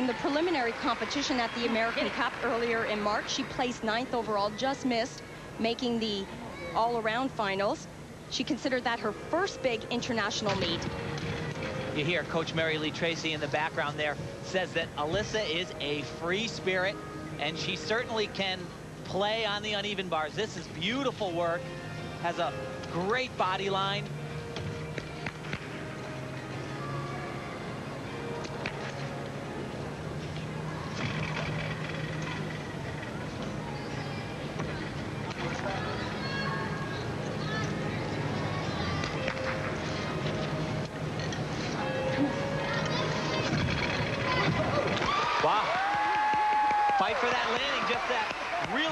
in the preliminary competition at the American Cup earlier in March. She placed ninth overall, just missed making the all-around finals. She considered that her first big international meet. You hear Coach Mary Lee Tracy in the background there says that Alyssa is a free spirit and she certainly can play on the uneven bars. This is beautiful work, has a great body line, Fight for that landing, just that real...